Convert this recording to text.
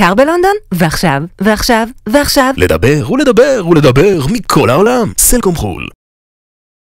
יקר בלונדון? ועכשיו, ועכשיו, ועכשיו. לדבר ולדבר ולדבר מכל העולם. סלקום חו"ל